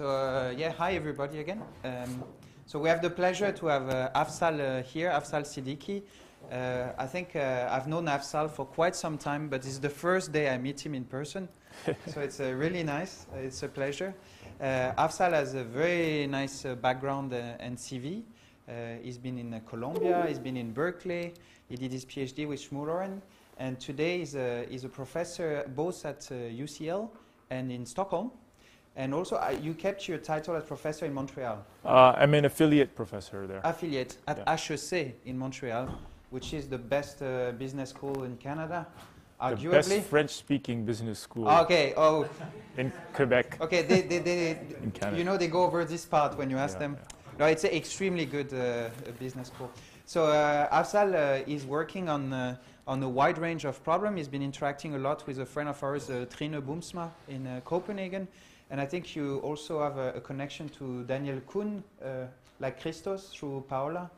So uh, yeah, hi everybody again. Um, so we have the pleasure to have uh, Afzal uh, here, Afzal Siddiqui. Uh, I think uh, I've known Afzal for quite some time, but it's the first day I meet him in person. so it's uh, really nice. it's a pleasure. Afzal has a very nice background and CV. he's been in Columbia. he's been in Berkeley, he did his PhD with Shmuel and today he's a, he's a professor both at UCL and in Stockholm. And also, uh, you kept your title as professor in Montreal. Uh, I'm an affiliate professor there. Affiliate at yeah. HEC in Montreal, which is the best uh, business school in Canada, arguably. The best French-speaking business school. Okay. Oh. in Quebec. Okay. They, they, they, in Canada. You know, they go over this part when you ask yeah, them. Yeah. No, it's an extremely good uh, business school. So uh, Afzal uh, is working on uh, on a wide range of problems. He's been interacting a lot with a friend of ours, uh, Trine Boomsma, in uh, Copenhagen. And I think you also have a, a connection to Daniel Kuhn, uh, like Christos, through Paola.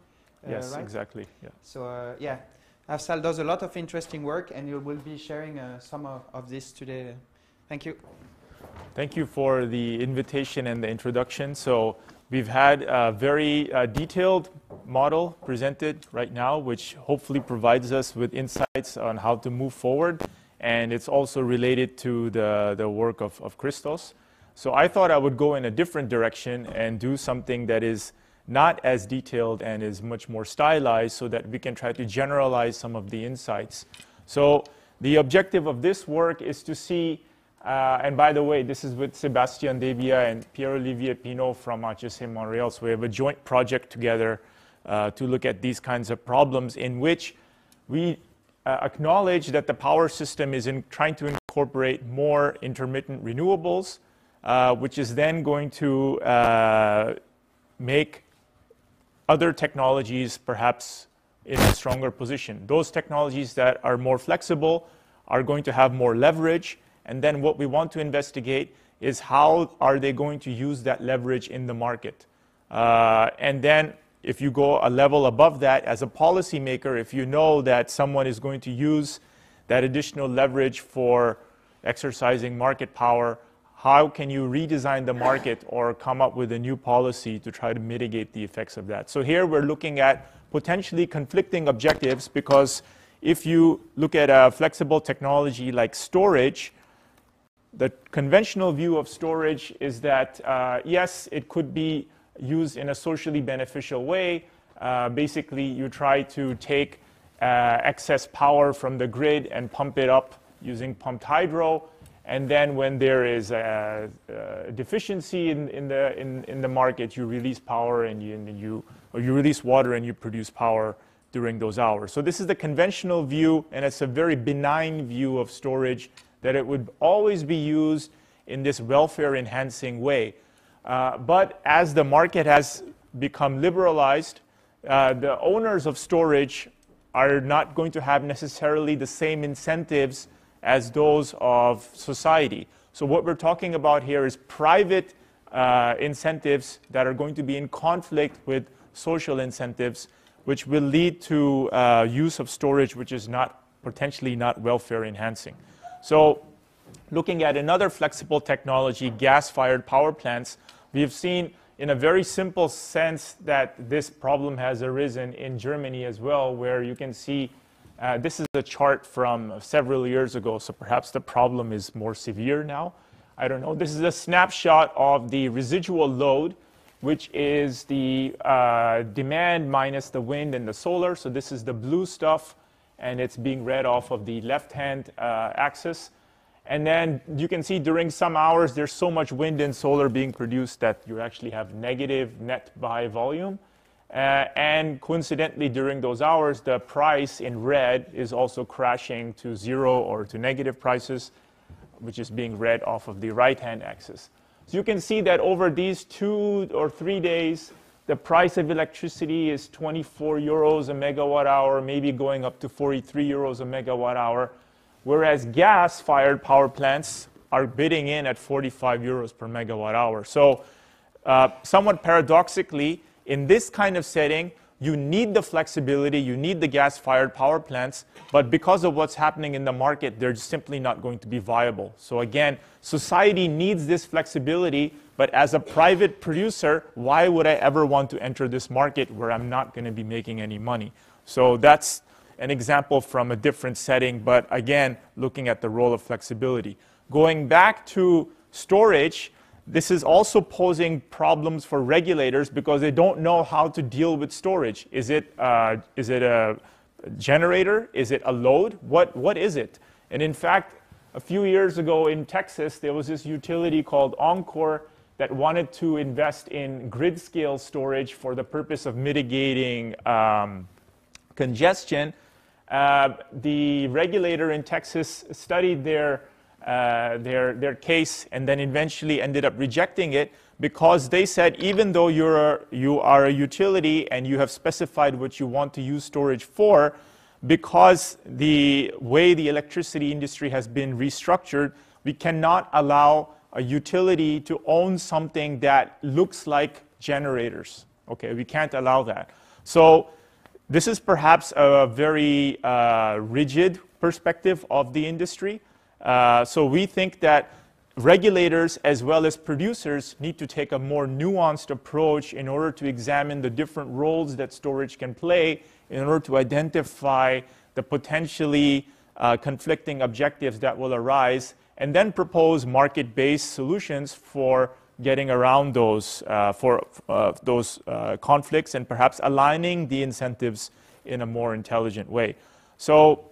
Uh, yes, right? exactly. Yeah. So uh, yeah, Afzal does a lot of interesting work, and you will be sharing uh, some of, of, this today. Thank you. Thank you for the invitation and the introduction. So we've had a very uh, detailed model presented right now, which hopefully provides us with insights on how to move forward. And it's also related to the, the work of, of Christos. So I thought I would go in a different direction and do something that is not as detailed and is much more stylized so that we can try to generalize some of the insights. So the objective of this work is to see, uh, and by the way, this is with Sebastian Debia and Pierre-Olivier Pineau from HEC Montreal. So we have a joint project together uh, to look at these kinds of problems in which we uh, acknowledge that the power system is in trying to incorporate more intermittent renewables, uh, which is then going to uh, make other technologies perhaps in a stronger position. Those technologies that are more flexible are going to have more leverage. And then what we want to investigate is how are they going to use that leverage in the market. Uh, and then if you go a level above that as a policymaker, if you know that someone is going to use that additional leverage for exercising market power, how can you redesign the market or come up with a new policy to try to mitigate the effects of that? So here we're looking at potentially conflicting objectives because if you look at a flexible technology like storage, the conventional view of storage is that, uh, yes, it could be used in a socially beneficial way. Uh, basically, you try to take uh, excess power from the grid and pump it up using pumped hydro. And then when there is a, a deficiency in, in, the, in, in the market, you release power and you, and you, or you release water and you produce power during those hours. So this is the conventional view, and it's a very benign view of storage that it would always be used in this welfare enhancing way. Uh, but as the market has become liberalized, uh, the owners of storage are not going to have necessarily the same incentives as those of society. So what we're talking about here is private uh, incentives that are going to be in conflict with social incentives, which will lead to uh, use of storage which is not potentially not welfare enhancing. So looking at another flexible technology, gas-fired power plants, we have seen in a very simple sense that this problem has arisen in Germany as well, where you can see uh, this is a chart from several years ago, so perhaps the problem is more severe now. I don't know. This is a snapshot of the residual load, which is the uh, demand minus the wind and the solar. So this is the blue stuff, and it's being read off of the left-hand uh, axis. And then you can see during some hours, there's so much wind and solar being produced that you actually have negative net by volume. Uh, and coincidentally, during those hours, the price in red is also crashing to zero or to negative prices, which is being read off of the right-hand axis. So you can see that over these two or three days, the price of electricity is 24 euros a megawatt hour, maybe going up to 43 euros a megawatt hour, whereas gas-fired power plants are bidding in at 45 euros per megawatt hour. So uh, somewhat paradoxically, in this kind of setting, you need the flexibility, you need the gas fired power plants, but because of what's happening in the market, they're simply not going to be viable. So, again, society needs this flexibility, but as a private producer, why would I ever want to enter this market where I'm not going to be making any money? So, that's an example from a different setting, but again, looking at the role of flexibility. Going back to storage, this is also posing problems for regulators because they don't know how to deal with storage. Is it, uh, is it a generator? Is it a load? What, what is it? And in fact, a few years ago in Texas, there was this utility called Oncor that wanted to invest in grid scale storage for the purpose of mitigating um, congestion. Uh, the regulator in Texas studied their uh, their, their case and then eventually ended up rejecting it because they said even though you're, you are a utility and you have specified what you want to use storage for, because the way the electricity industry has been restructured, we cannot allow a utility to own something that looks like generators. Okay, we can't allow that. So this is perhaps a very uh, rigid perspective of the industry. Uh, so we think that regulators as well as producers need to take a more nuanced approach in order to examine the different roles that storage can play in order to identify the potentially uh, conflicting objectives that will arise and then propose market-based solutions for getting around those, uh, for, uh, those uh, conflicts and perhaps aligning the incentives in a more intelligent way. So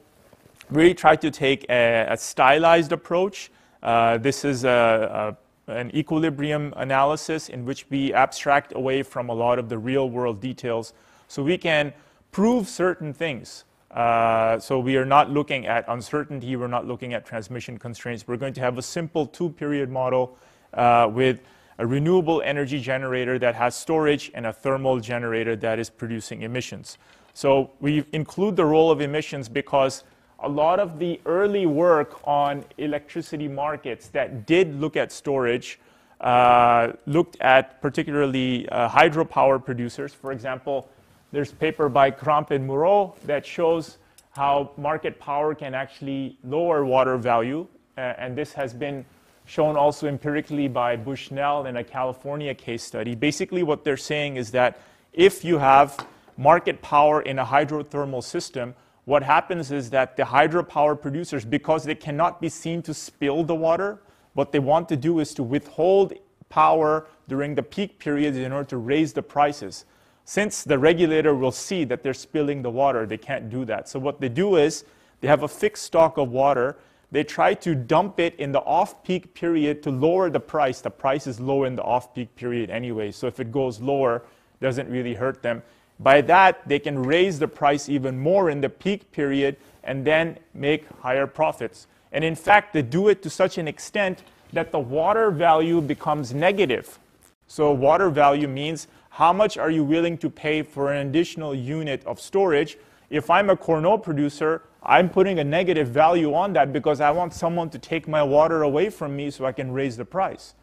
really try to take a, a stylized approach. Uh, this is a, a, an equilibrium analysis in which we abstract away from a lot of the real world details so we can prove certain things. Uh, so we are not looking at uncertainty, we're not looking at transmission constraints. We're going to have a simple two period model uh, with a renewable energy generator that has storage and a thermal generator that is producing emissions. So we include the role of emissions because a lot of the early work on electricity markets that did look at storage uh, looked at particularly uh, hydropower producers. For example, there's paper by Crampes and Moreaux that shows how market power can actually lower water value. Uh, and this has been shown also empirically by Bushnell in a California case study. Basically, what they're saying is that if you have market power in a hydrothermal system, what happens is that the hydropower producers, because they cannot be seen to spill the water, what they want to do is to withhold power during the peak periods in order to raise the prices. Since the regulator will see that they're spilling the water, they can't do that. So what they do is they have a fixed stock of water. They try to dump it in the off-peak period to lower the price. The price is low in the off-peak period anyway, so if it goes lower, it doesn't really hurt them. By that, they can raise the price even more in the peak period and then make higher profits. And in fact, they do it to such an extent that the water value becomes negative. So, water value means how much are you willing to pay for an additional unit of storage? If I'm a Cournot producer, I'm putting a negative value on that because I want someone to take my water away from me so I can raise the price.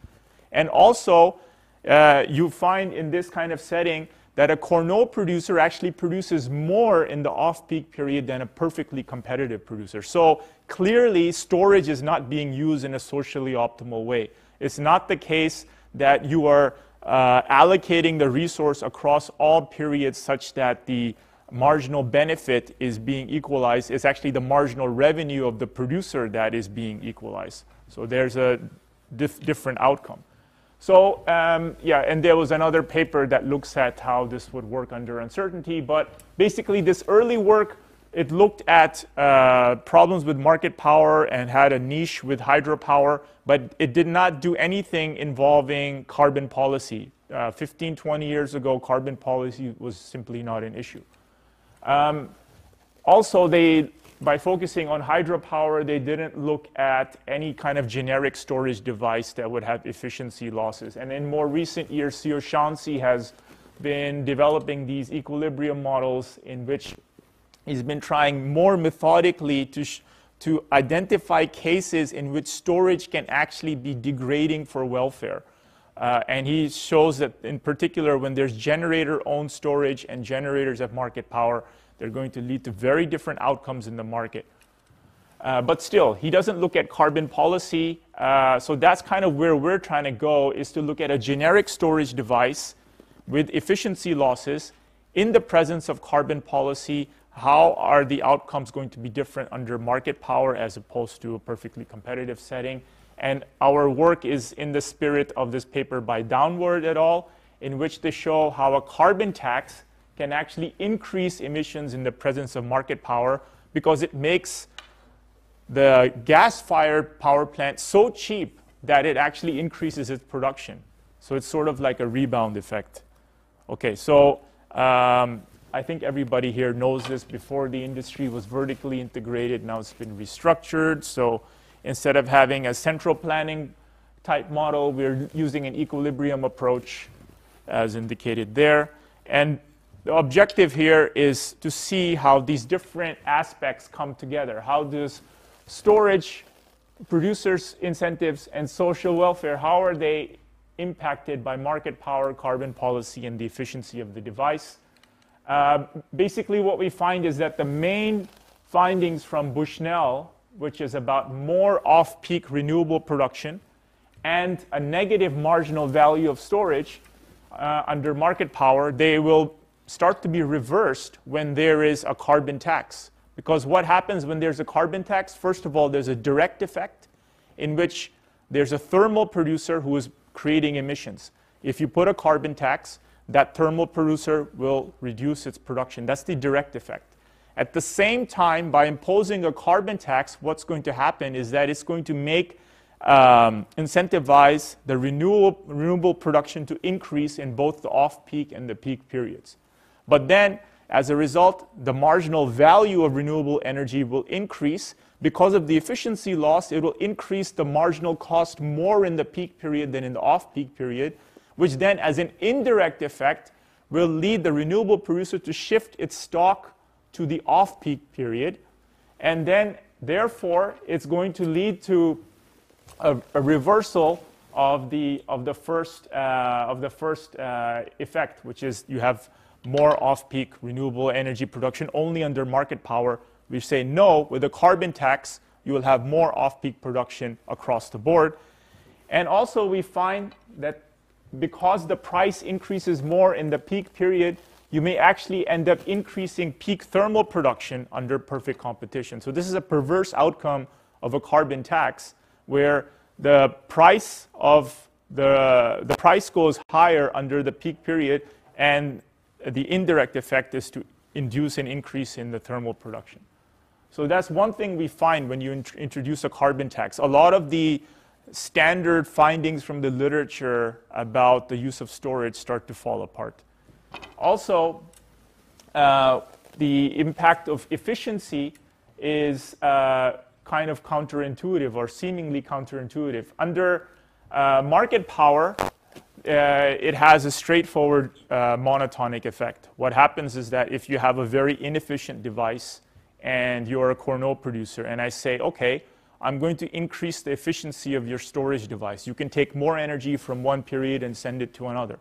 And also, uh, you find in this kind of setting that a Cournot producer actually produces more in the off-peak period than a perfectly competitive producer. So clearly, storage is not being used in a socially optimal way. It's not the case that you are uh, allocating the resource across all periods such that the marginal benefit is being equalized. It's actually the marginal revenue of the producer that is being equalized. So there's a dif different outcome. So um, yeah, and there was another paper that looks at how this would work under uncertainty. But basically, this early work it looked at uh, problems with market power and had a niche with hydropower, but it did not do anything involving carbon policy. Uh, 15, 20 years ago, carbon policy was simply not an issue. Um, also, they by focusing on hydropower, they didn't look at any kind of generic storage device that would have efficiency losses. And in more recent years, Sioshansi has been developing these equilibrium models in which he's been trying more methodically to, to identify cases in which storage can actually be degrading for welfare. Uh, and he shows that in particular, when there's generator-owned storage and generators at market power, they're going to lead to very different outcomes in the market. Uh, but still, he doesn't look at carbon policy. Uh, so that's kind of where we're trying to go, is to look at a generic storage device with efficiency losses in the presence of carbon policy. How are the outcomes going to be different under market power as opposed to a perfectly competitive setting? And our work is in the spirit of this paper by Downward et al., in which they show how a carbon tax can actually increase emissions in the presence of market power because it makes the gas-fired power plant so cheap that it actually increases its production. So it's sort of like a rebound effect. Okay, so um, I think everybody here knows this. Before the industry was vertically integrated, now it's been restructured. So instead of having a central planning type model, we're using an equilibrium approach as indicated there. And the objective here is to see how these different aspects come together. How does storage, producers' incentives, and social welfare, how are they impacted by market power, carbon policy, and the efficiency of the device? Uh, basically, what we find is that the main findings from Bushnell, which is about more off-peak renewable production and a negative marginal value of storage uh, under market power, they will start to be reversed when there is a carbon tax. Because what happens when there's a carbon tax? First of all, there's a direct effect in which there's a thermal producer who is creating emissions. If you put a carbon tax, that thermal producer will reduce its production. That's the direct effect. At the same time, by imposing a carbon tax, what's going to happen is that it's going to make um, incentivize the renewable, renewable production to increase in both the off-peak and the peak periods. But then, as a result, the marginal value of renewable energy will increase. Because of the efficiency loss, it will increase the marginal cost more in the peak period than in the off-peak period, which then, as an indirect effect, will lead the renewable producer to shift its stock to the off-peak period. And then, therefore, it's going to lead to a, a reversal of the, of the first, uh, of the first uh, effect, which is you have more off-peak renewable energy production only under market power. We say no, with a carbon tax, you will have more off-peak production across the board. And also we find that because the price increases more in the peak period, you may actually end up increasing peak thermal production under perfect competition. So this is a perverse outcome of a carbon tax where the price of the, the price goes higher under the peak period and the indirect effect is to induce an increase in the thermal production. So that's one thing we find when you int introduce a carbon tax. A lot of the standard findings from the literature about the use of storage start to fall apart. Also, uh, the impact of efficiency is uh, kind of counterintuitive or seemingly counterintuitive. Under uh, market power, it has a straightforward uh, monotonic effect. What happens is that if you have a very inefficient device and you're a Cournot producer, and I say, okay, I'm going to increase the efficiency of your storage device. You can take more energy from one period and send it to another.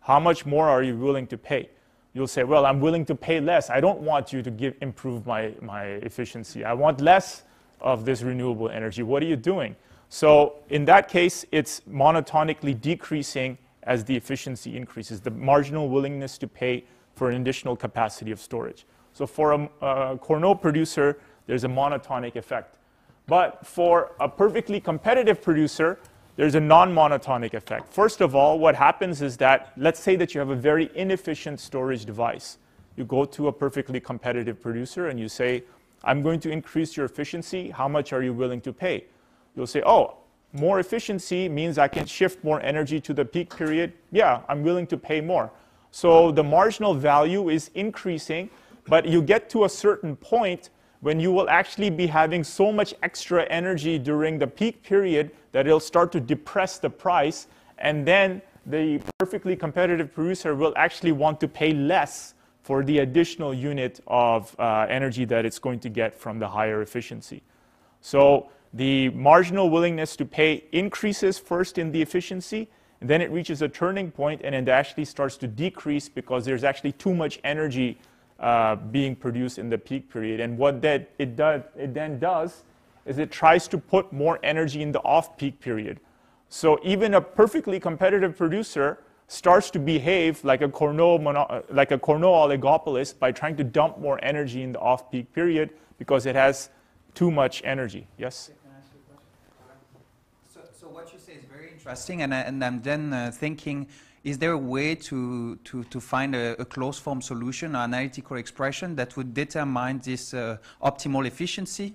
How much more are you willing to pay? You'll say, well, I'm willing to pay less. I don't want you to give, improve my, my efficiency. I want less of this renewable energy. What are you doing? So in that case, it's monotonically decreasing as the efficiency increases, the marginal willingness to pay for an additional capacity of storage. So for a, uh, a Cournot producer, there's a monotonic effect. But for a perfectly competitive producer, there's a non-monotonic effect. First of all, what happens is that, let's say that you have a very inefficient storage device. You go to a perfectly competitive producer and you say, I'm going to increase your efficiency. How much are you willing to pay? You'll say, oh, more efficiency means I can shift more energy to the peak period. Yeah, I'm willing to pay more. So the marginal value is increasing, but you get to a certain point when you will actually be having so much extra energy during the peak period that it'll start to depress the price, and then the perfectly competitive producer will actually want to pay less for the additional unit of uh, energy that it's going to get from the higher efficiency. So the marginal willingness to pay increases first in the efficiency, then it reaches a turning point and it actually starts to decrease because there's actually too much energy uh, being produced in the peak period. And what that it, does, it then does is it tries to put more energy in the off-peak period. So even a perfectly competitive producer starts to behave like a Cournot, mono, like a Cournot oligopolist by trying to dump more energy in the off-peak period because it has too much energy. Yes? What you say is very interesting, and, I, and I'm then uh, thinking, is there a way to, to, to find a, a closed form solution, an analytical expression that would determine this uh, optimal efficiency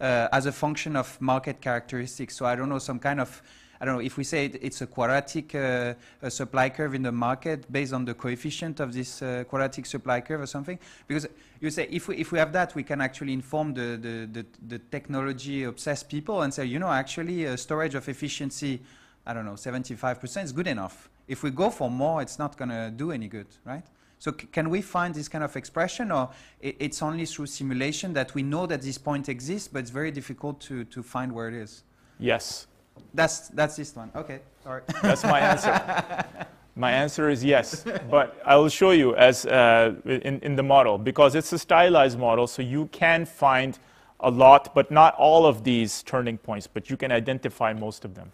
uh, as a function of market characteristics? So I don't know, some kind of I don't know, if we say it, it's a quadratic uh, a supply curve in the market based on the coefficient of this uh, quadratic supply curve or something? Because you say if we, if we have that, we can actually inform the, the, the, the technology obsessed people and say, you know, actually uh, storage of efficiency, I don't know, 75% is good enough. If we go for more, it's not going to do any good, right? So can we find this kind of expression, or it's only through simulation that we know that this point exists, but it's very difficult to, to find where it is? Yes. That's, that's this one. Okay, sorry. That's my answer. my answer is yes, but I will show you as uh, in, in the model because it's a stylized model, so you can find a lot, but not all of these turning points, but you can identify most of them.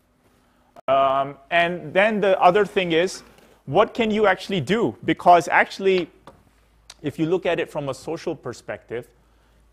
Um, and then the other thing is, what can you actually do? Because actually, if you look at it from a social perspective,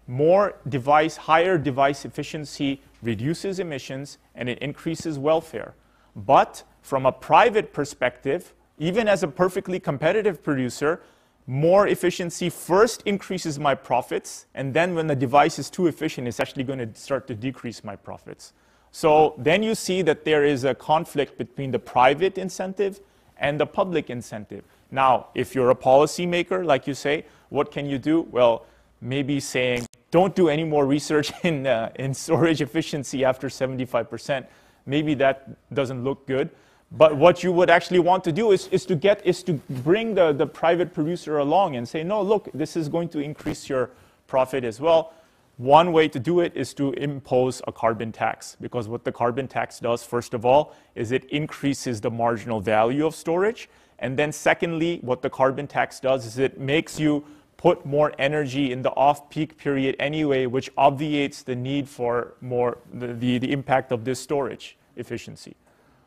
more device, higher device efficiency reduces emissions and it increases welfare. But from a private perspective, even as a perfectly competitive producer, more efficiency first increases my profits, and then when the device is too efficient, it's actually going to start to decrease my profits. So then you see that there is a conflict between the private incentive and the public incentive. Now, if you're a policymaker, like you say, what can you do? Well, maybe saying, don't do any more research in, uh, in storage efficiency after 75%. Maybe that doesn't look good. But what you would actually want to do is, is to get is to bring the, the private producer along and say, no, look, this is going to increase your profit as well. One way to do it is to impose a carbon tax, because what the carbon tax does, first of all, is it increases the marginal value of storage. And then secondly, what the carbon tax does is it makes you put more energy in the off-peak period anyway, which obviates the need for more the, the, the, impact of this storage efficiency.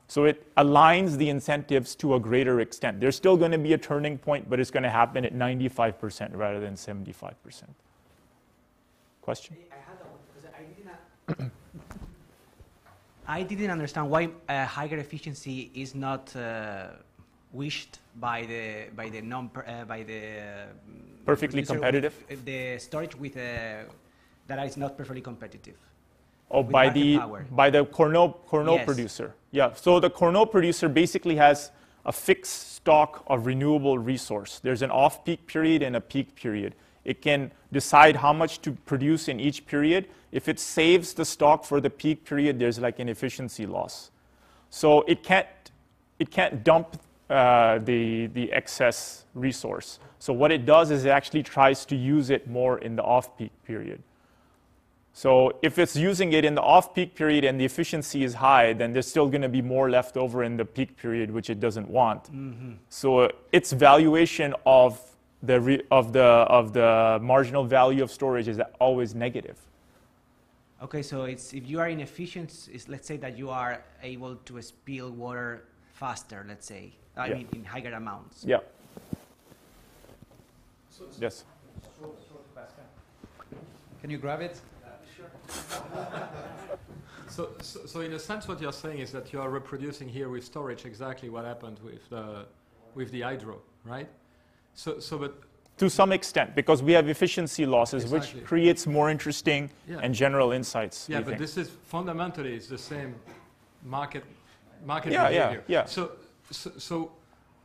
So it aligns the incentives to a greater extent. There's still going to be a turning point, but it's going to happen at 95% rather than 75%. Question? I, didn't, I didn't understand why uh, higher efficiency is not uh, wished by the by the non uh, by the um, perfectly competitive the storage with uh, that is not perfectly competitive. Oh, by the power. by the Cournot Cournot yes. producer. Yeah. So the Cournot producer basically has a fixed stock of renewable resource. There's an off-peak period and a peak period. It can decide how much to produce in each period. If it saves the stock for the peak period, there's like an efficiency loss. So it can't it can't dump uh, the, the excess resource. So what it does is it actually tries to use it more in the off-peak period. So if it's using it in the off-peak period and the efficiency is high, then there's still going to be more left over in the peak period, which it doesn't want. Mm-hmm. So its valuation of the, re- of, the, of the marginal value of storage is always negative. Okay, so it's, if you are inefficient, let's say that you are able to spill water faster, let's say. I yeah. mean, in higher amounts. Yeah. So, yes. Can you grab it? so, so, so, in a sense, what you're saying is that you are reproducing here with storage exactly what happened with the, with the hydro, right? So, so, but to some extent, because we have efficiency losses, exactly. which creates more interesting yeah. and general insights. Yeah, but think. this is fundamentally it's the same market market yeah, behavior. Yeah, yeah. So, so,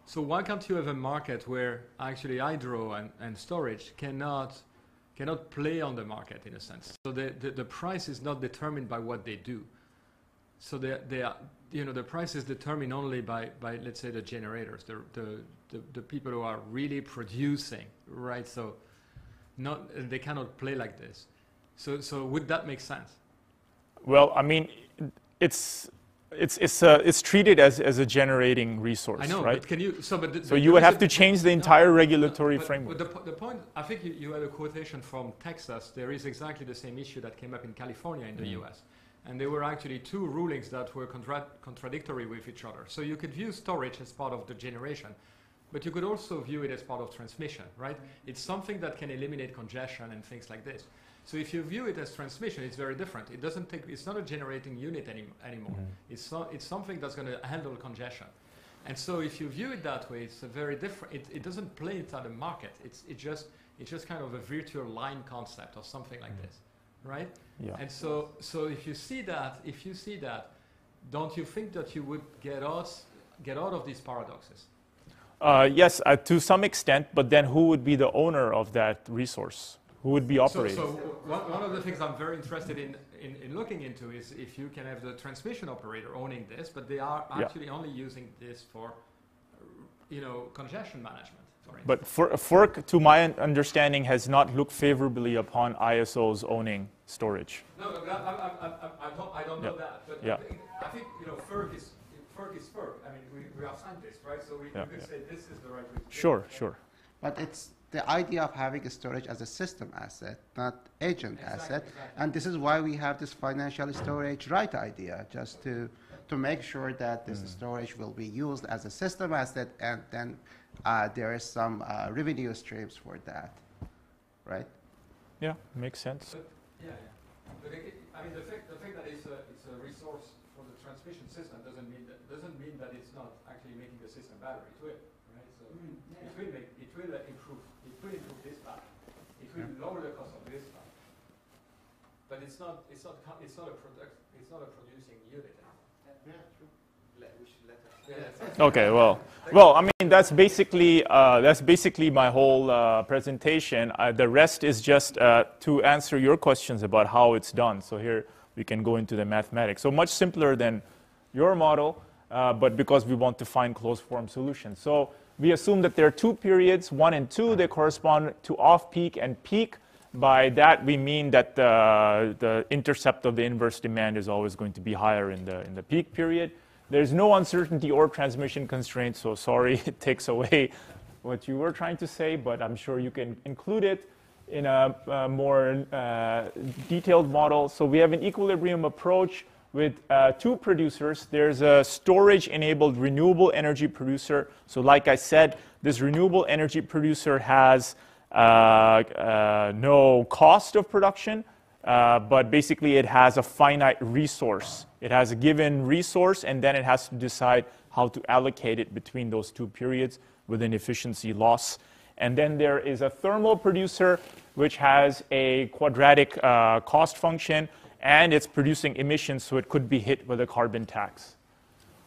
so, why can't you have a market where actually hydro and, and storage cannot cannot play on the market in a sense? So the, the, the price is not determined by what they do. So they, they are, you know, the price is determined only by, by let's say, the generators, the, the, the, the people who are really producing, right? So not, they cannot play like this. So, so would that make sense? Well, I mean, it's it's, it's, uh, it's treated as, as a generating resource, I know, right? but can you? So, but the, So you would have to change the entire no, regulatory but- framework. But the, the point, I think you, you had a quotation from Texas. There is exactly the same issue that came up in California in the Mm. US. And there were actually two rulings that were contra- contradictory with each other. So you could view storage as part of the generation, but you could also view it as part of transmission, right? It's something that can eliminate congestion and things like this. So if you view it as transmission, it's very different. It doesn't take, it's not a generating unit any, anymore. Mhm. It's, so, it's something that's going to handle congestion. And so if you view it that way, it's a very different, it, it doesn't play inside the market. It's, it just, it's just kind of a virtual line concept or something like Mhm. this, right? Yeah. And so, so if you see that, if you see that, don't you think that you would get out, get out of these paradoxes? Uh, yes, uh, to some extent, but then who would be the owner of that resource? Who would be So, operating? so one, one of the things I'm very interested in, in, in looking into is if you can have the transmission operator owning this, but they are Yeah. actually only using this for, uh, you know, congestion management. For. But For- FERC, to my understanding, has not looked favorably upon ISOs owning storage. No, no, I, I, I, I, I don't, I don't know that, but Yeah. I, think, I you know FERC is FERC is FERC. I mean, we, we are scientists, right? So we, Yeah, we could yeah. say this is the right way. to do it. Sure, sure. But it's the idea of having a storage as a system asset, not agent Exactly, asset. exactly. And this is why we have this financial storage right idea, just to, to make sure that this Mm. storage will be used as a system asset and then uh, there is some uh, revenue streams for that, right? Yeah, makes sense. But, yeah, yeah. But it, it- I mean, the fact, the fact that it's a, it's a resource for the transmission system doesn't mean that, doesn't mean that it's not actually making the system better. It will, right? So it will make, it will improve this part. It will lower the cost of this part. But it's not, it's not, it's not a product, it's not a producing unit anymore. Yeah, that's- Okay, well, well, I mean, that's basically, uh, that's basically my whole uh, presentation. Uh, the rest is just uh, to answer your questions about how it's done. So here we can go into the mathematics. So much simpler than your model, uh, but because we want to find closed form solutions. So we assume that there are two periods, one and two, they correspond to off-peak and peak. By that, we mean that the, the intercept of the inverse demand is always going to be higher in the, in the peak period. There's no uncertainty or transmission constraint, so sorry, it takes away what you were trying to say, but I'm sure you can include it in a, uh more uh, detailed model. So we have an equilibrium approach with uh, two producers. There's a storage-enabled renewable energy producer. So like I said, this renewable energy producer has uh, uh, no cost of production, uh, but basically it has a finite resource. It has a given resource, and then it has to decide how to allocate it between those two periods with an efficiency loss. And then there is a thermal producer, which has a quadratic uh, cost function, and it's producing emissions, so it could be hit with a carbon tax.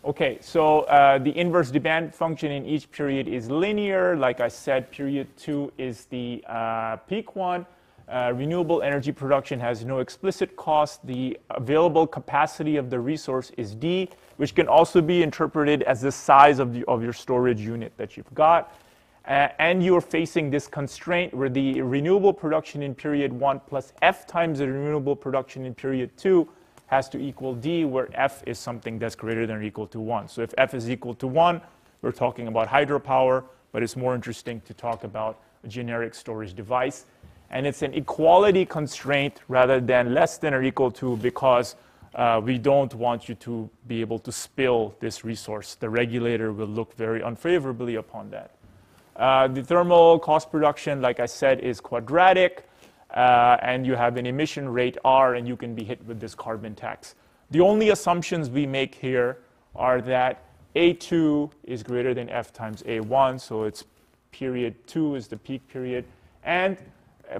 Okay, so uh, the inverse demand function in each period is linear. Like I said, period two is the uh, peak one. Uh, renewable energy production has no explicit cost. The available capacity of the resource is D, which can also be interpreted as the size of, the, of your storage unit that you've got. Uh, and you're facing this constraint where the renewable production in period one plus F times the renewable production in period two has to equal D, where F is something that's greater than or equal to 1. So if F is equal to 1, we're talking about hydropower, but it's more interesting to talk about a generic storage device. And it's an equality constraint rather than less than or equal to because uh, we don't want you to be able to spill this resource. The regulator will look very unfavorably upon that. Uh, the thermal cost production, like I said, is quadratic uh, and you have an emission rate R, and you can be hit with this carbon tax. The only assumptions we make here are that A2 is greater than F times A1, so it's period 2 is the peak period. And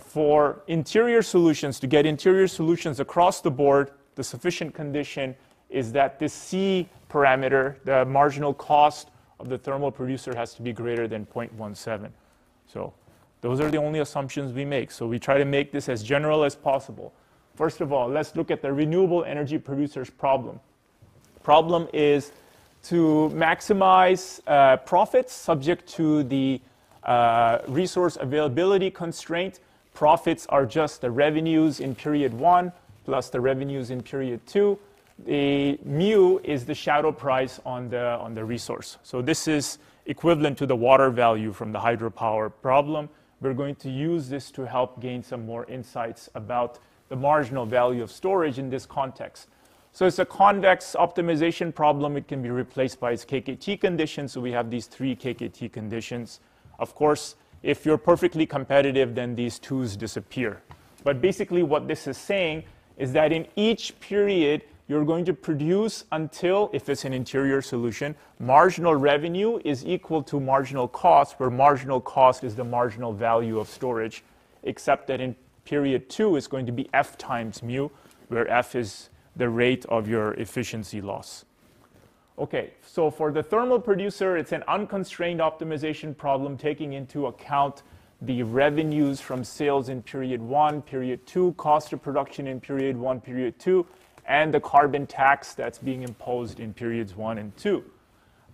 for interior solutions, to get interior solutions across the board, the sufficient condition is that this C parameter, the marginal cost of the thermal producer, has to be greater than 0.17. So those are the only assumptions we make. So we try to make this as general as possible. First of all, let's look at the renewable energy producers problem. Problem is to maximize uh, profits subject to the uh, resource availability constraint. Profits are just the revenues in period one plus the revenues in period two. The mu is the shadow price on the, on the resource. So this is equivalent to the water value from the hydropower problem. We're going to use this to help gain some more insights about the marginal value of storage in this context. So it's a convex optimization problem. It can be replaced by its KKT conditions. So we have these three KKT conditions. Of course, if you're perfectly competitive, then these twos disappear. But basically what this is saying is that in each period, you're going to produce until, if it's an interior solution, marginal revenue is equal to marginal cost, where marginal cost is the marginal value of storage, except that in period two, it's going to be F times mu, where F is the rate of your efficiency loss. Okay, so for the thermal producer, it's an unconstrained optimization problem taking into account the revenues from sales in period one, period two, cost of production in period one, period two, and the carbon tax that's being imposed in periods one and two.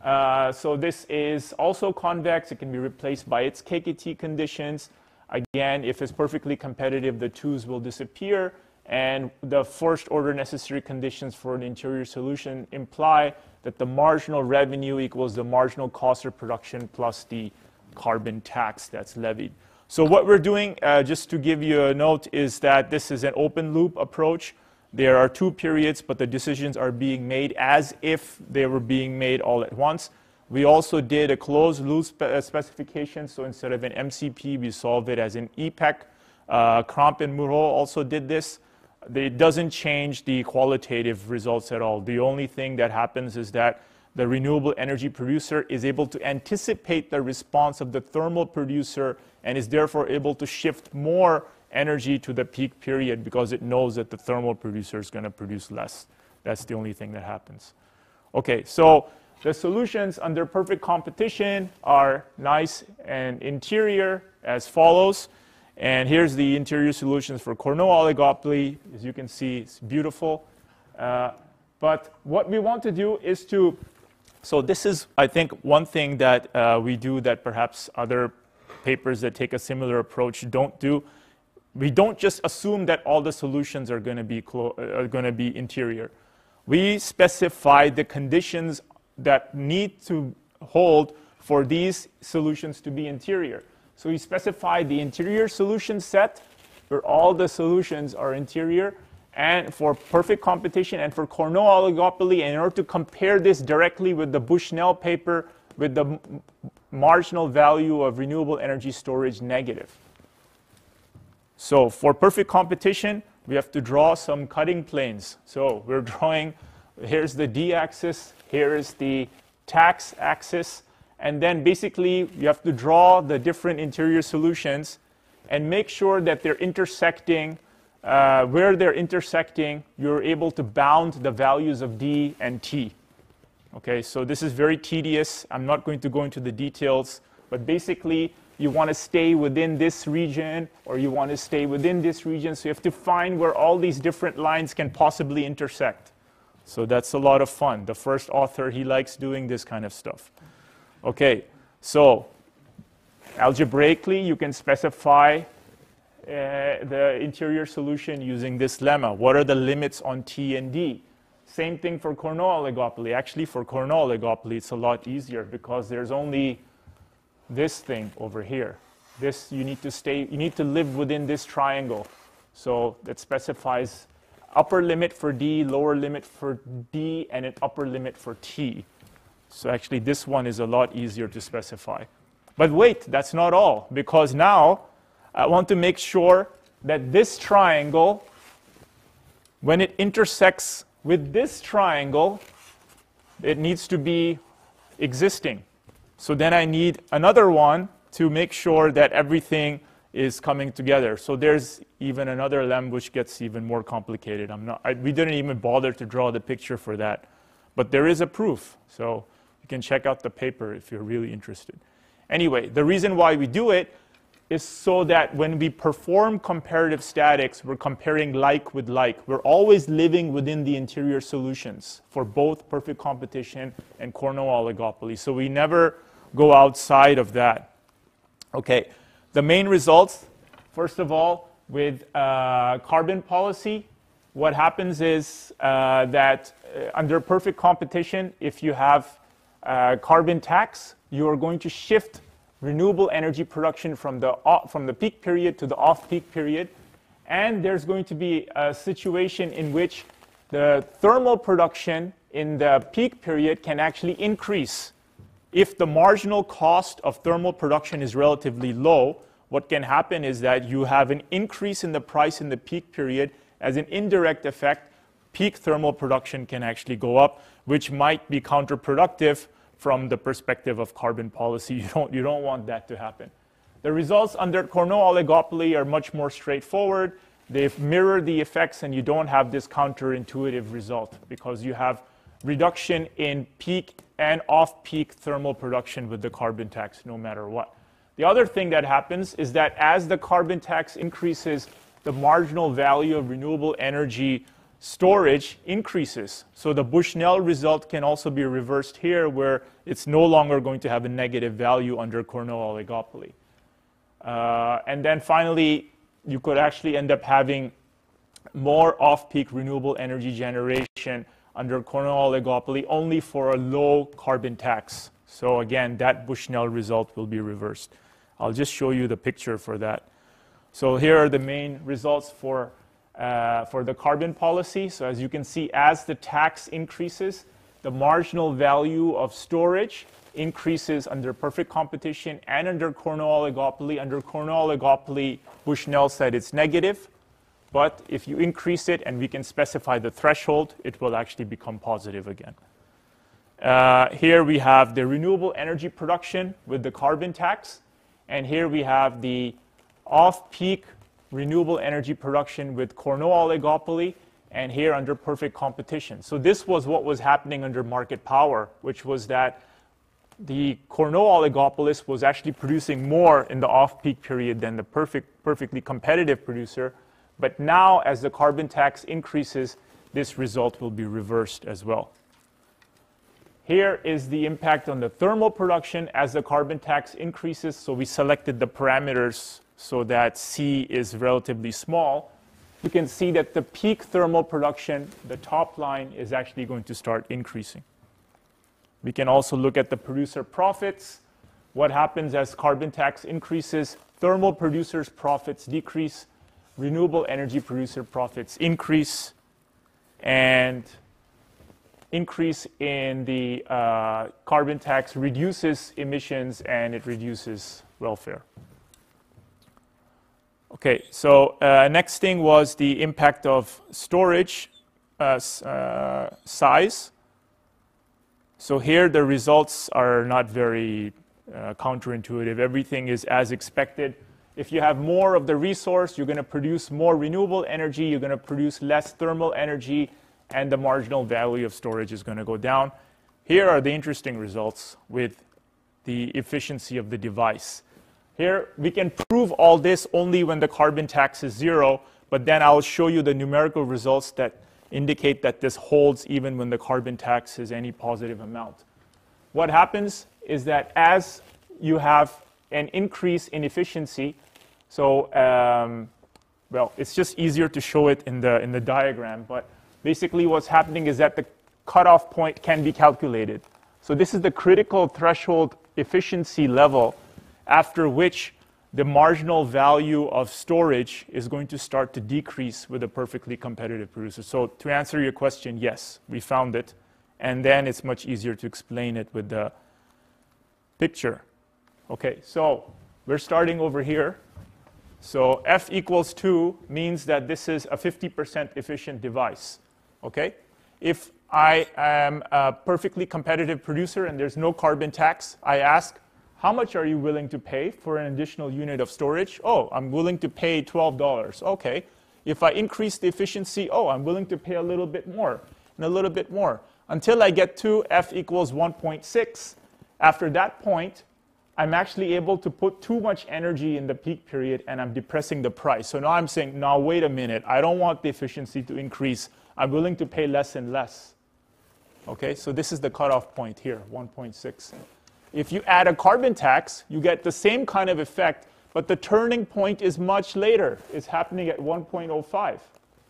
Uh, so this is also convex. It can be replaced by its KKT conditions. Again, if it's perfectly competitive, the twos will disappear. And the first order necessary conditions for an interior solution imply that the marginal revenue equals the marginal cost of production plus the carbon tax that's levied. So what we're doing, uh, just to give you a note, is that this is an open loop approach. There are two periods, but the decisions are being made as if they were being made all at once. We also did a closed loop spe uh, specification, so instead of an MCP, we solve it as an EPEC. Uh, Crampes and Moreaux also did this. It doesn't change the qualitative results at all. The only thing that happens is that the renewable energy producer is able to anticipate the response of the thermal producer and is therefore able to shift more energy to the peak period because it knows that the thermal producer is going to produce less. That's the only thing that happens. Okay, so the solutions under perfect competition are nice and interior as follows. And here's the interior solutions for Cournot oligopoly. As you can see, it's beautiful. Uh, but what we want to do is to, so this is, I think, one thing that uh, we do that perhaps other papers that take a similar approach don't do we don't just assume that all the solutions are going to be, uh, are going to be interior. We specify the conditions that need to hold for these solutions to be interior. So we specify the interior solution set where all the solutions are interior and for perfect competition and for Cournot oligopoly in order to compare this directly with the Bushnell paper with the marginal value of renewable energy storage negative. So for perfect competition, we have to draw some cutting planes. So we're drawing, here's the d-axis, here is the tax axis, and then basically you have to draw the different interior solutions and make sure that they're intersecting. Uh, where they're intersecting, you're able to bound the values of d and t. Okay, so this is very tedious. I'm not going to go into the details, but basically you want to stay within this region or you want to stay within this region. So you have to find where all these different lines can possibly intersect. So that's a lot of fun. The first author, he likes doing this kind of stuff. Okay, so algebraically, you can specify uh, the interior solution using this lemma. What are the limits on T and D? Same thing for Cournot oligopoly. Actually, for Cournot oligopoly, it's a lot easier because there's only this thing over here. This, you need to stay, you need to live within this triangle. So that specifies upper limit for D, lower limit for D, and an upper limit for T. So actually this one is a lot easier to specify. But wait, that's not all, because now I want to make sure that this triangle, when it intersects with this triangle, it needs to be existing. So then I need another one to make sure that everything is coming together. So there's even another lem which gets even more complicated. I'm not, I, we didn't even bother to draw the picture for that. But there is a proof. So you can check out the paper if you're really interested. Anyway, the reason why we do it is so that when we perform comparative statics, we're comparing like with like. We're always living within the interior solutions for both perfect competition and Cournot oligopoly. So we never go outside of that. Okay, the main results, first of all, with uh, carbon policy, what happens is uh, that uh, under perfect competition, if you have uh, carbon tax, you are going to shift renewable energy production from the, from the peak period to the off peak period. And there's going to be a situation in which the thermal production in the peak period can actually increase. If the marginal cost of thermal production is relatively low, what can happen is that you have an increase in the price in the peak period. As an indirect effect, peak thermal production can actually go up, which might be counterproductive from the perspective of carbon policy. You don't, you don't want that to happen. The results under Cournot oligopoly are much more straightforward. They mirror the effects, and you don't have this counterintuitive result because you have reduction in peak and off-peak thermal production with the carbon tax, no matter what. The other thing that happens is that as the carbon tax increases, the marginal value of renewable energy storage increases. So the Bushnell result can also be reversed here, where it's no longer going to have a negative value under Cournot oligopoly. Uh, and then finally, you could actually end up having more off-peak renewable energy generation under Cournot oligopoly only for a low carbon tax. So again, that Bushnell result will be reversed. I'll just show you the picture for that. So here are the main results for, uh, for the carbon policy. So as you can see, as the tax increases, the marginal value of storage increases under perfect competition and under Cournot oligopoly. Under Cournot oligopoly, Bushnell said it's negative. But if you increase it and we can specify the threshold, it will actually become positive again. Uh, here we have the renewable energy production with the carbon tax. And here we have the off-peak renewable energy production with Cournot oligopoly, and here under perfect competition. So this was what was happening under market power, which was that the Cournot oligopolist was actually producing more in the off-peak period than the perfect, perfectly competitive producer. But now, as the carbon tax increases, this result will be reversed as well. Here is the impact on the thermal production as the carbon tax increases. So we selected the parameters so that C is relatively small. You can see that the peak thermal production, the top line, is actually going to start increasing. We can also look at the producer profits. What happens as carbon tax increases? Thermal producers' profits decrease, renewable energy producer profits increase, and increase in the uh, carbon tax reduces emissions and it reduces welfare. Okay, so uh, next thing was the impact of storage uh, uh, size. So here the results are not very uh, counterintuitive. Everything is as expected. If you have more of the resource, you're going to produce more renewable energy, you're going to produce less thermal energy, and the marginal value of storage is going to go down. Here are the interesting results with the efficiency of the device. Here, we can prove all this only when the carbon tax is zero, but then I'll show you the numerical results that indicate that this holds even when the carbon tax is any positive amount. What happens is that as you have an increase in efficiency, so, um, well, it's just easier to show it in the, in the diagram, but basically what's happening is that the cutoff point can be calculated. So this is the critical threshold efficiency level after which the marginal value of storage is going to start to decrease with a perfectly competitive producer. So to answer your question, yes, we found it. And then it's much easier to explain it with the picture. Okay, so we're starting over here. So F equals 2 means that this is a 50% efficient device. Okay? If I am a perfectly competitive producer and there's no carbon tax, I ask, how much are you willing to pay for an additional unit of storage? Oh, I'm willing to pay $12. Okay. If I increase the efficiency, oh, I'm willing to pay a little bit more and a little bit more until I get to F equals 1.6. After that point, I'm actually able to put too much energy in the peak period and I'm depressing the price. So now I'm saying, now wait a minute, I don't want the efficiency to increase. I'm willing to pay less and less. Okay, so this is the cutoff point here, 1.6. If you add a carbon tax, you get the same kind of effect, but the turning point is much later. It's happening at 1.05.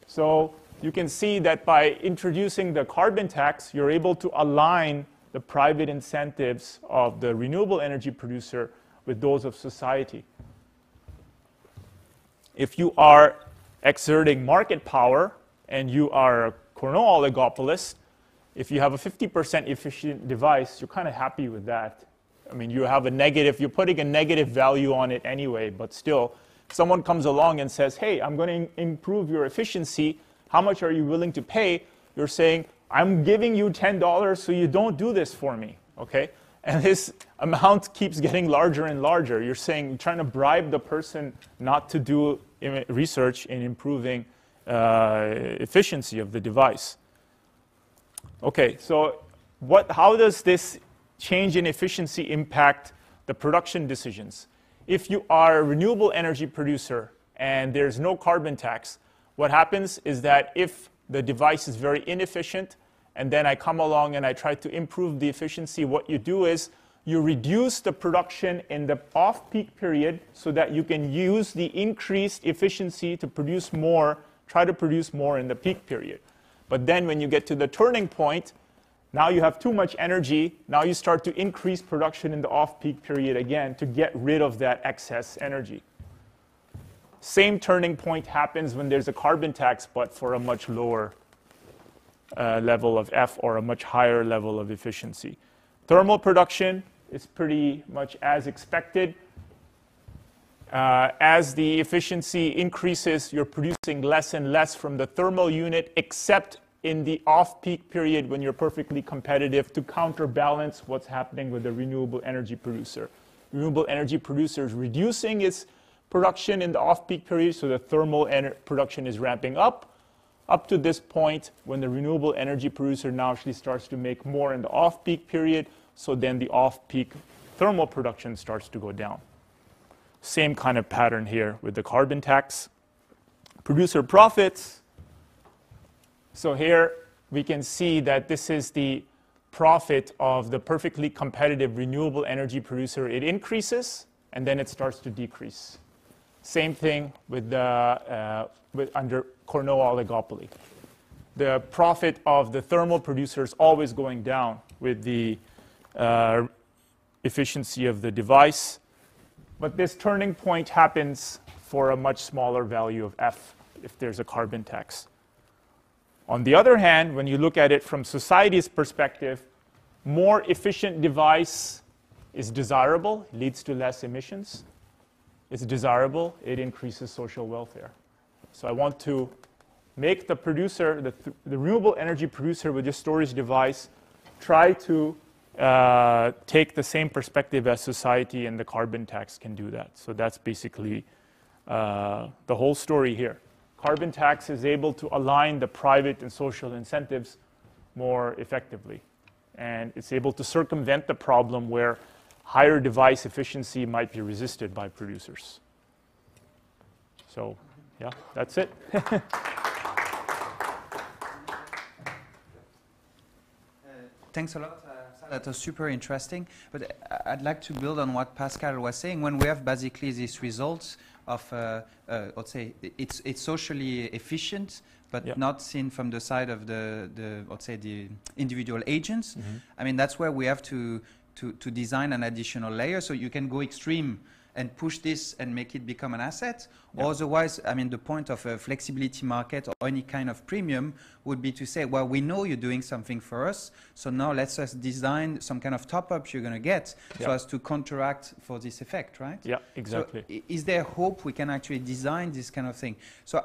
So you can see that by introducing the carbon tax, you're able to align the private incentives of the renewable energy producer with those of society. If you are exerting market power and you are a Cournot oligopolist, if you have a 50% efficient device, you're kind of happy with that. I mean, you have a negative, you're putting a negative value on it anyway, but still, someone comes along and says, hey, I'm going to improve your efficiency. How much are you willing to pay? You're saying, I'm giving you $10 so you don't do this for me, okay? And this amount keeps getting larger and larger. You're saying, you're trying to bribe the person not to do research in improving uh, efficiency of the device. Okay, so what, how does this change in efficiency impact the production decisions? If you are a renewable energy producer and there's no carbon tax, what happens is that if the device is very inefficient and then I come along and I try to improve the efficiency, what you do is you reduce the production in the off-peak period so that you can use the increased efficiency to produce more, try to produce more in the peak period. But then when you get to the turning point, now you have too much energy. Now you start to increase production in the off-peak period again to get rid of that excess energy. Same turning point happens when there's a carbon tax, but for a much lower uh, level of F or a much higher level of efficiency. Thermal production is pretty much as expected. Uh, as the efficiency increases, you're producing less and less from the thermal unit, except in the off-peak period when you're perfectly competitive to counterbalance what's happening with the renewable energy producer. Renewable energy producer is reducing its production in the off-peak period, so the thermal production is ramping up up to this point when the renewable energy producer now actually starts to make more in the off-peak period, so then the off-peak thermal production starts to go down. Same kind of pattern here with the carbon tax. Producer profits. So here we can see that this is the profit of the perfectly competitive renewable energy producer. It increases and then it starts to decrease. Same thing with the uh, with under Cournot oligopoly. The profit of the thermal producer is always going down with the uh, efficiency of the device. But this turning point happens for a much smaller value of F if there's a carbon tax. On the other hand, when you look at it from society's perspective, more efficient device is desirable, leads to less emissions. It's desirable, it increases social welfare. So I want to make the producer, the, th the renewable energy producer with this storage device, try to uh, take the same perspective as society and the carbon tax can do that. So that's basically uh, the whole story here. Carbon tax is able to align the private and social incentives more effectively. And it's able to circumvent the problem where higher device efficiency might be resisted by producers. So, yeah, that's it. thanks a lot. Uh, that was super interesting. But I'd like to build on what Pascal was saying. When we have basically these results of, uh, uh, let's say, it's, it's socially efficient, but yep. not seen from the side of the, the let's say, the individual agents. Mm -hmm. I mean, that's where we have to, to, to design an additional layer. So you can go extreme and push this and make it become an asset. Yeah. Otherwise, I mean, the point of a flexibility market or any kind of premium would be to say, well, we know you're doing something for us, so now let's just design some kind of top-ups you're going to get yeah. so as to counteract for this effect, right? Yeah, exactly. So is there hope we can actually design this kind of thing? So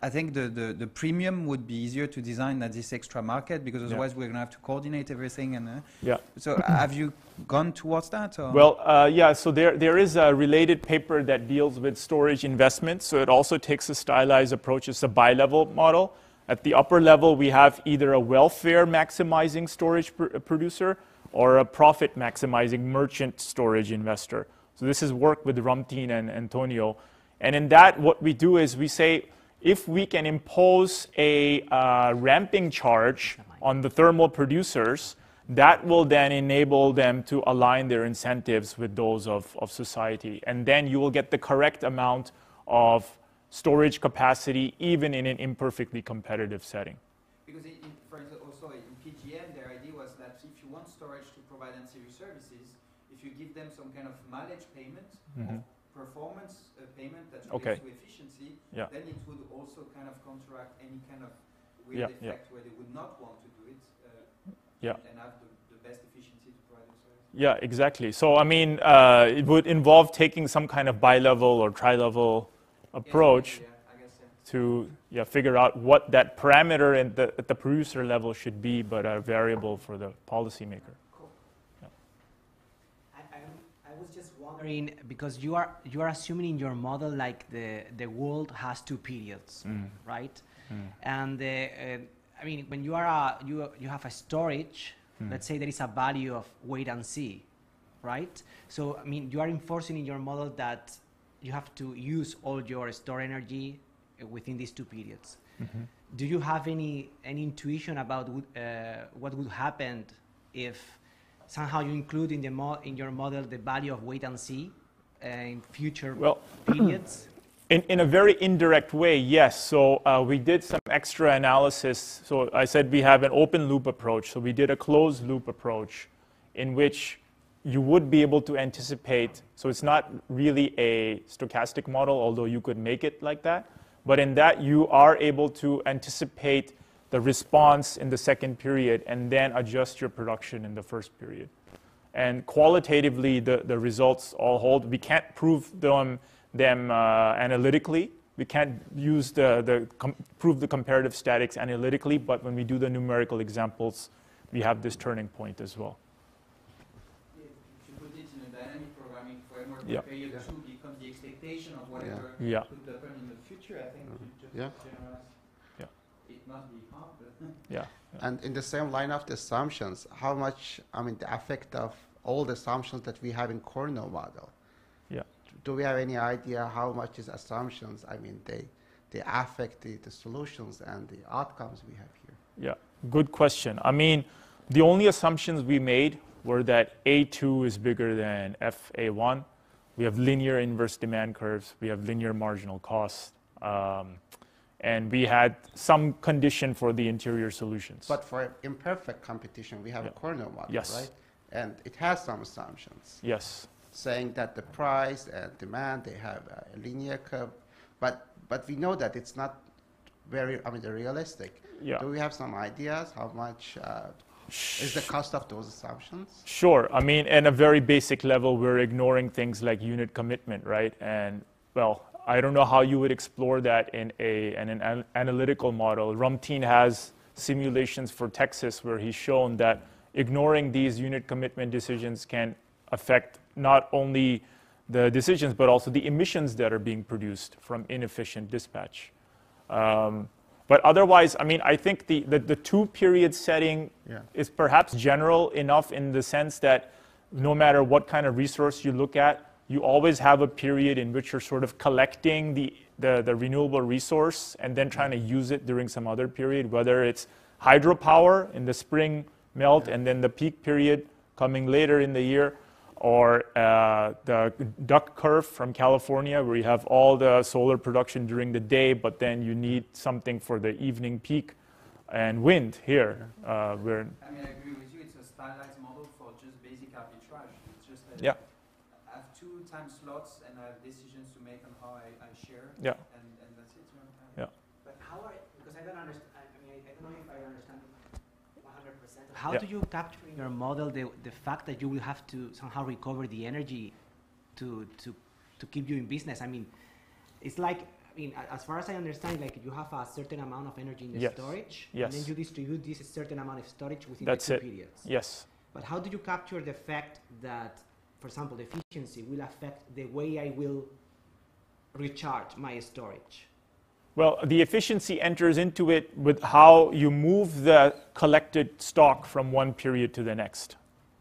I think the, the, the, premium would be easier to design at this extra market because otherwise yeah. we're going to have to coordinate everything. And uh, yeah. So have you gone towards that? Or? Well, uh, yeah. So there there is a related paper that deals with storage investment. So it also takes a stylized approach. It's a bi-level model. At the upper level, we have either a welfare maximizing storage pr producer or a profit maximizing merchant storage investor. So this is work with Ramtin and Antonio. And in that, what we do is we say if we can impose a uh, ramping charge on the thermal producers, that will then enable them to align their incentives with those of, of society. And then you will get the correct amount of storage capacity even in an imperfectly competitive setting. Because in, in, for instance, also in PJM, their idea was that if you want storage to provide ancillary services, if you give them some kind of mileage payment Mhm. or performance uh, payment that's Okay. to efficiency, Yeah. then it would also kind of counteract any kind of weird Yeah, yeah. effect where they would not want to do it uh, Yeah. and, and have the, the best efficiency to provide the service. Yeah, exactly. So, I mean, uh, it would involve taking some kind of bi-level or tri-level approach Yeah, yeah. to yeah, figure out what that parameter in the, at the producer level should be, but a variable for the policymaker. Cool. Yeah. I, I, I was just wondering because you are you are assuming in your model like the the world has two periods, Mm. right? Mm. And uh, uh, I mean, when you are a, you you have a storage, Mm. let's say there is a value of wait and see, right? So I mean, you are enforcing in your model that you have to use all your store energy uh, within these two periods. Mhm. Do you have any any intuition about uh, what would happen if somehow you include in the mo- in your model the value of wait and see uh, in future Well, periods? In, in a very indirect way, yes. So uh, we did some extra analysis. So I said we have an open loop approach. So we did a closed loop approach in which you would be able to anticipate. So it's not really a stochastic model, although you could make it like that. But in that, you are able to anticipate the response in the second period and then adjust your production in the first period. And qualitatively, the, the results all hold. We can't prove them, them uh, analytically. We can't use the, the com- prove the comparative statics analytically, but when we do the numerical examples, we have this turning point as well. If you put it in a dynamic programming framework, Yeah. Yeah. becomes the expectation of whatever Yeah. could happen in the future. I think Mm-hmm. Yeah. Yeah. It must be hard, but Yeah. And in the same line of the assumptions, how much, I mean, the effect of all the assumptions that we have in Cournot model? Yeah. Do we have any idea how much these assumptions, I mean, they, they affect the, the solutions and the outcomes we have here? Yeah, good question. I mean, the only assumptions we made were that A2 is bigger than FA1. We have linear inverse demand curves. We have linear marginal cost. Um, and we had some condition for the interior solutions. But for imperfect competition, we have Yeah. a Cournot model, Yes. right? And it has some assumptions. yes, saying that the price and demand they have a linear curve, but but we know that it's not very I mean realistic. yeah. Do we have some ideas how much uh, is the cost of those assumptions? Sure. I mean, at a very basic level, we're ignoring things like unit commitment, right? And well, I don't know how you would explore that in a in an an analytical model. Ramtin has simulations for Texas where he's shown that ignoring these unit commitment decisions can affect not only the decisions but also the emissions that are being produced from inefficient dispatch. Um, but otherwise, I mean, I think the, the, the two period setting Yeah. is perhaps general enough in the sense that no matter what kind of resource you look at, you always have a period in which you're sort of collecting the, the, the renewable resource and then trying to use it during some other period, whether it's hydropower in the spring melt and then the peak period coming later in the year, or uh, the duck curve from California, where you have all the solar production during the day, but then you need something for the evening peak, and wind here. Uh, where, I mean, I agree with you. It's a stylized model for just basic arbitrage. It's just that Yeah. I have two time slots and I have decisions to make on how I, I share, yeah, and, and that's it. you. Yeah. But how are, because I don't understand, I mean, I don't know if I understand 100%. How Yeah. do you capture in your model the, the fact that you will have to somehow recover the energy to, to, to keep you in business? I mean, it's like, I mean, as far as I understand, like you have a certain amount of energy in the Yes. storage, Yes. and then you distribute this certain amount of storage within That's the two it. periods. yes. But how do you capture the fact that, for example, the efficiency will affect the way I will recharge my storage? Well, the efficiency enters into it with how you move the collected stock from one period to the next.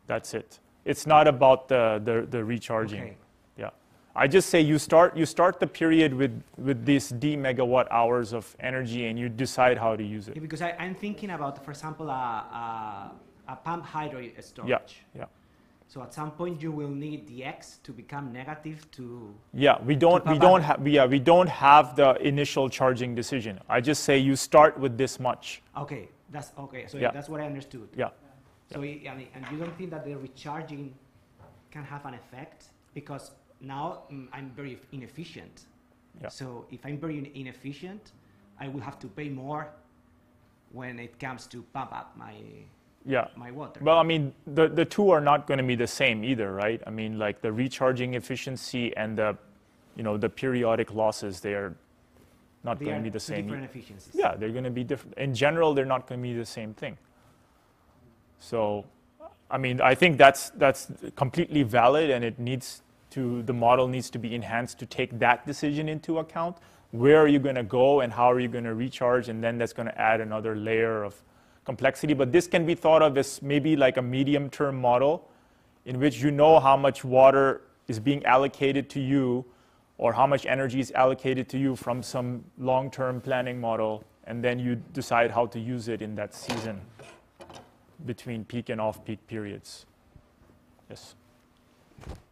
That's it. It's not about the, the, the recharging. Okay. Yeah. I just say you start, you start the period with, with this D megawatt hours of energy and you decide how to use it. Yeah, because I, I'm thinking about, for example, a, a, a pump hydro storage. Yeah, Yeah. So at some point you will need the x to become negative to. Yeah, we don't, we don't have, yeah, we don't have the initial charging decision. I just say you start with this much. Okay, that's okay. So Yeah. that's what I understood. Yeah. So i- I mean, and you don't think that the recharging can have an effect because now mm, I'm very inefficient. Yeah. So if I'm very inefficient, I will have to pay more when it comes to pump up my Yeah. my water. Well, I mean, the, the two are not going to be the same either, right? I mean, like the recharging efficiency and the, you know, the periodic losses, they are not they going to be the same. different efficiencies. Yeah, they're going to be different. In general, they're not going to be the same thing. So, I mean, I think that's that's completely valid, and it needs to the model needs to be enhanced to take that decision into account. Where are you going to go, and how are you going to recharge? And then that's going to add another layer of complexity. But this can be thought of as maybe like a medium-term model, in which you know how much water is being allocated to you or how much energy is allocated to you from some long-term planning model, and then you decide how to use it in that season between peak and off-peak periods. Yes.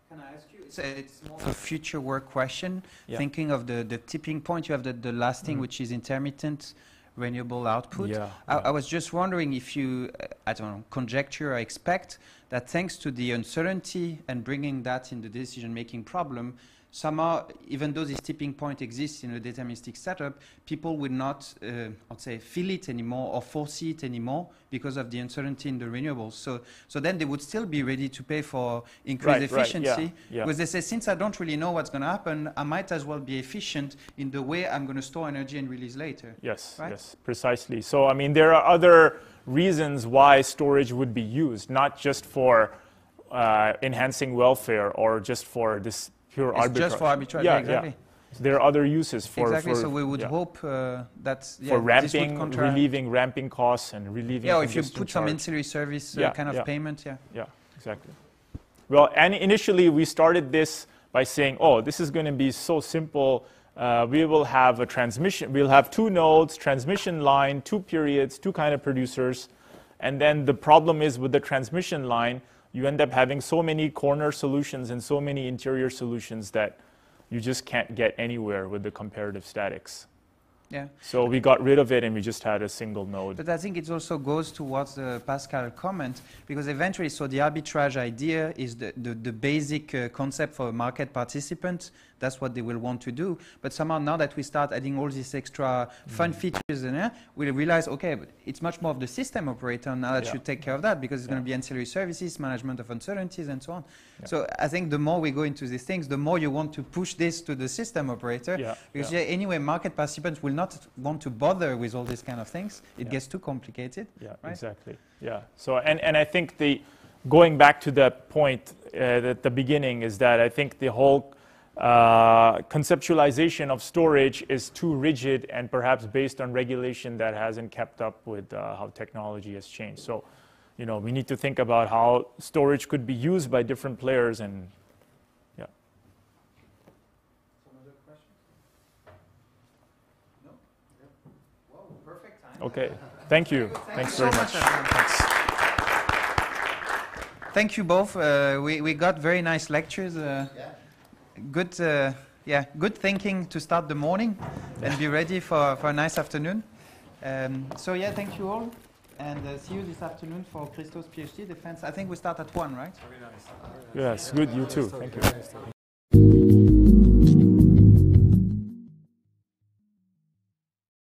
Can I ask you? It's a, it's more of a future work question. Yeah. Thinking of the, the tipping point, you have the, the last thing, Mhm. which is intermittent renewable output. Yeah. I, I was just wondering if you, uh, I don't know, conjecture or expect that thanks to the uncertainty and bringing that in the decision-making problem, somehow, even though this tipping point exists in a deterministic setup, people will not, uh, I'd say, feel it anymore or foresee it anymore because of the uncertainty in the renewables. So, so then they would still be ready to pay for increased Right, right, yeah, efficiency. yeah. Because they say, since I don't really know what's going to happen, I might as well be efficient in the way I'm going to store energy and release later. Yes, Right? yes, precisely. So, I mean, there are other reasons why storage would be used, not just for uh, enhancing welfare or just for this pure It's arbitrage. just for arbitrage, Yeah, yeah, yeah. exactly. There are other uses for exactly. for, so we would yeah, hope uh, that yeah, for ramping, relieving ramping costs and relieving. Yeah, if you put some ancillary service uh, Yeah, kind of yeah. payment, yeah. Yeah, exactly. Well, and initially we started this by saying, oh, this is going to be so simple. Uh, we will have a transmission, we'll have two nodes, transmission line, two periods, two kind of producers. And then the problem is with the transmission line, you end up having so many corner solutions and so many interior solutions that you just can't get anywhere with the comparative statics. Yeah. So we got rid of it and we just had a single node. But I think it also goes towards the Pascal comment because eventually, so the arbitrage idea is the, the, the basic uh, concept for a market participant. That's what they will want to do. But somehow now that we start adding all these extra fun Mm. features in there, we realize, okay, but it's much more of the system operator now that Yeah. should take care of that because it's going to be ancillary services, management of uncertainties, and so on. Yeah. So I think the more we go into these things, the more you want to push this to the system operator. Yeah, Because yeah. yeah, anyway, market participants will not want to bother with all these kind of things. It Yeah. gets too complicated. Yeah, right? exactly. Yeah. So, and, and I think the going back to that point uh, at the beginning is that I think the whole uh, conceptualization of storage is too rigid and perhaps based on regulation that hasn't kept up with uh, how technology has changed. So, you know, we need to think about how storage could be used by different players and Okay. Thank you. Thanks very much. Thank you both. Uh, we, we got very nice lectures. Uh, Good, uh, yeah, good thinking to start the morning and be ready for, for a nice afternoon. Um, so yeah, thank you all, and uh, see you this afternoon for Christos PhD defense. I think we start at one, right? Yes, good. You too. Thank you.